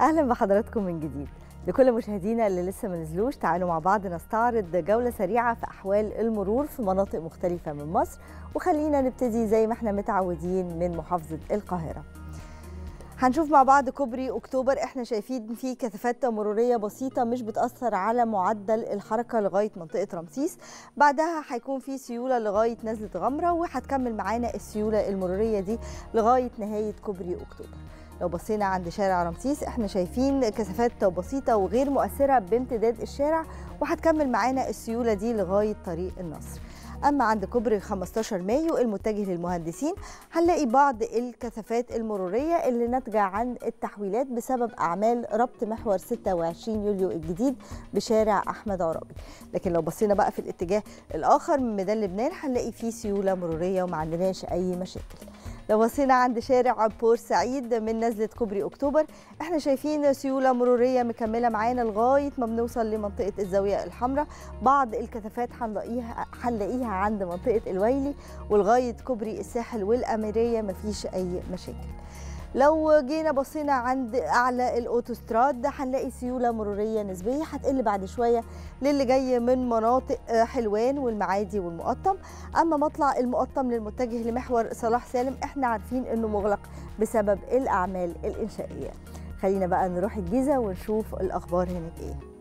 أهلا بحضراتكم من جديد. لكل مشاهدينا اللي لسه ما نزلوش تعالوا مع بعض نستعرض جولة سريعة في أحوال المرور في مناطق مختلفة من مصر. وخلينا نبتدي زي ما إحنا متعودين من محافظة القاهرة. هنشوف مع بعض كوبري أكتوبر. إحنا شايفين فيه كثافات مرورية بسيطة مش بتأثر على معدل الحركة لغاية منطقة رمسيس. بعدها هيكون في سيولة لغاية نزلة غمرة وهتكمل معانا السيولة المرورية دي لغاية نهاية كوبري أكتوبر. لو بصينا عند شارع رمسيس إحنا شايفين كثافات بسيطة وغير مؤثرة بامتداد الشارع وهتكمل معانا السيولة دي لغاية طريق النصر. أما عند كوبري 15 مايو المتجه للمهندسين هنلاقي بعض الكثافات المرورية اللي ناتجة عن التحويلات بسبب أعمال ربط محور 26 يوليو الجديد بشارع أحمد عرابي. لكن لو بصينا بقى في الاتجاه الآخر من ميدان لبنان هنلاقي فيه سيولة مرورية وما عندناش أي مشاكل. لو بصينا عند شارع بورسعيد من نزلة كوبري أكتوبر. إحنا شايفين سيولة مرورية مكملة معانا لغاية ما بنوصل لمنطقة الزاوية الحمراء. بعض الكثافات هنلاقيها هنلاقيها عند منطقة الويلي ولغاية كوبري الساحل والأميرية مفيش أي مشاكل. لو جينا بصينا عند أعلى الأوتوستراد هنلاقي سيولة مرورية نسبية. هتقل بعد شوية للي جاي من مناطق حلوان والمعادي والمقطم. أما مطلع المقطم للمتجه لمحور صلاح سالم إحنا عارفين إنه مغلق بسبب الأعمال الإنشائية. خلينا بقى نروح الجيزة ونشوف الأخبار هناك إيه.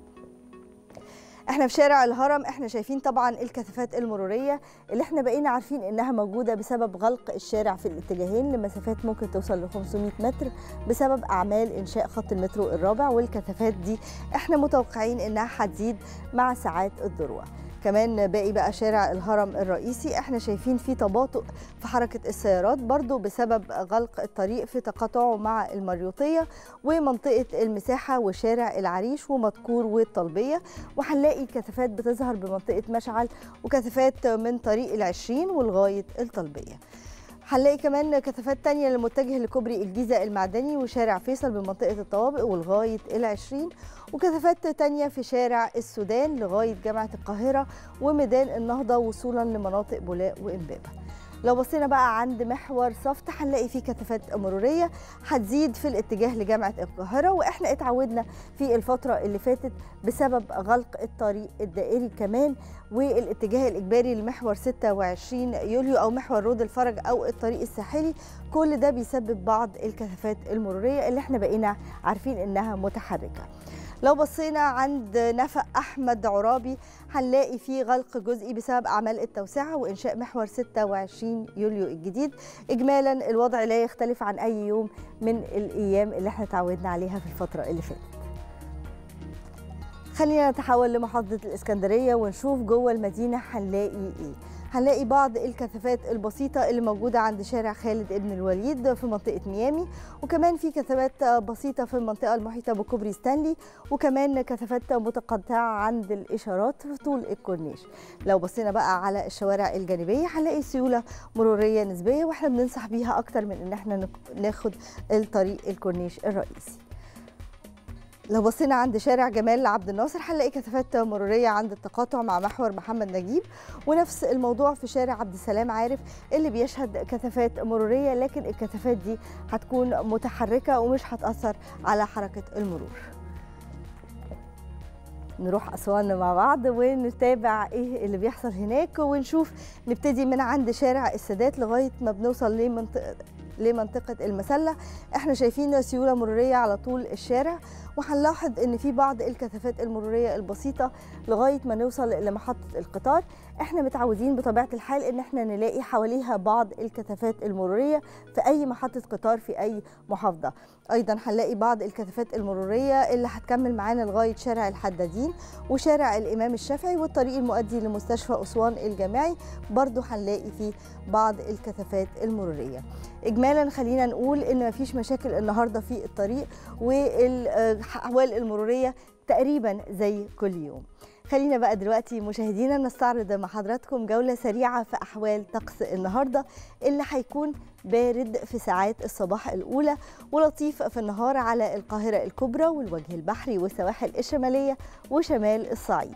إحنا في شارع الهرم إحنا شايفين طبعا الكثافات المرورية اللي إحنا بقينا عارفين انها موجودة بسبب غلق الشارع في الاتجاهين لمسافات ممكن توصل ل 500 متر بسبب أعمال إنشاء خط المترو الرابع والكثافات دي إحنا متوقعين إنها هتزيد مع ساعات الذروة. كمان باقي بقى شارع الهرم الرئيسي. إحنا شايفين فيه تباطؤ في حركة السيارات برضو بسبب غلق الطريق في تقاطعه مع المريوطية ومنطقة المساحة وشارع العريش ومدكور والطلبية وهنلاقي كثافات بتظهر بمنطقة مشعل وكثافات من طريق العشرين ولغاية الطلبية هنلاقي كمان كثافات تانية للمتجه لكوبري الجيزة المعدني وشارع فيصل بمنطقة الطوابق ولغاية العشرين وكثافات تانية في شارع السودان لغاية جامعة القاهرة وميدان النهضة وصولا لمناطق بولاق وإمبابة. لو بصينا بقى عند محور صفت هنلاقي فيه كثافات مرورية هتزيد في الاتجاه لجامعة القاهرة وإحنا اتعودنا في الفترة اللي فاتت بسبب غلق الطريق الدائري كمان والاتجاه الإجباري لمحور 26 يوليو أو محور رود الفرج أو الطريق الساحلي. كل ده بيسبب بعض الكثافات المرورية اللي إحنا بقينا عارفين إنها متحركة. لو بصينا عند نفق أحمد عرابي هنلاقي فيه غلق جزئي بسبب أعمال التوسعة وإنشاء محور 26 يوليو الجديد. اجمالا الوضع لا يختلف عن أي يوم من الأيام اللي إحنا تعودنا عليها في الفترة اللي فاتت. خلينا نتحول لمحافظه الإسكندرية ونشوف جوه المدينة هنلاقي إيه. هنلاقي بعض الكثافات البسيطة اللي موجودة عند شارع خالد ابن الوليد في منطقة ميامي وكمان في كثافات بسيطة في المنطقة المحيطة بكوبري ستانلي وكمان كثافات متقطعة عند الإشارات في طول الكورنيش. لو بصينا بقى على الشوارع الجانبية هنلاقي سيولة مرورية نسبية وإحنا بننصح بيها أكتر من إن إحنا ناخد الطريق الكورنيش الرئيسي. لو بصينا عند شارع جمال عبد الناصر هنلاقي كثافات مرورية عند التقاطع مع محور محمد نجيب. ونفس الموضوع في شارع عبد السلام عارف اللي بيشهد كثافات مرورية لكن الكثافات دي هتكون متحركة ومش هتأثر على حركة المرور. نروح أسوان مع بعض ونتابع إيه اللي بيحصل هناك ونشوف نبتدي من عند شارع السادات لغاية ما بنوصل لمنطقة لمنطقة المسلة. إحنا شايفين سيولة مرورية على طول الشارع وهنلاحظ إن في بعض الكثافات المرورية البسيطة لغاية ما نوصل لمحطة القطار. إحنا متعودين بطبيعة الحال ان إحنا نلاقي حواليها بعض الكثافات المرورية في اي محطة قطار في اي محافظة. أيضا هنلاقي بعض الكثافات المرورية اللي هتكمل معانا لغاية شارع الحدادين وشارع الامام الشافعي والطريق المؤدي لمستشفى أسوان الجامعي. برضو هنلاقي فيه بعض الكثافات المرورية. اجمالا خلينا نقول إن مفيش مشاكل النهارده في الطريق والأحوال المرورية تقريبا زي كل يوم. خلينا بقى دلوقتي مشاهدينا نستعرض مع حضراتكم جولة سريعة في أحوال طقس النهاردة اللي هيكون بارد في ساعات الصباح الأولى ولطيف في النهار على القاهرة الكبرى والوجه البحري والسواحل الشمالية وشمال الصعيد.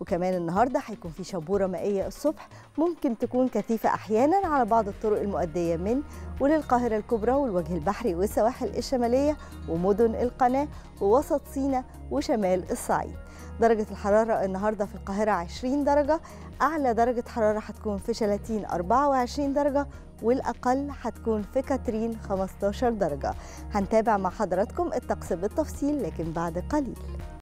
وكمان النهارده هيكون في شبورة مائية الصبح ممكن تكون كثيفة أحيانا على بعض الطرق المؤدية من وللقاهرة الكبرى والوجه البحري والسواحل الشمالية ومدن القناة ووسط سيناء وشمال الصعيد. درجة الحرارة النهاردة في القاهرة 20 درجة أعلى درجة حرارة هتكون في شلاتين 24 درجة والأقل هتكون في كاترين 15 درجة. هنتابع مع حضراتكم الطقس بالتفصيل لكن بعد قليل.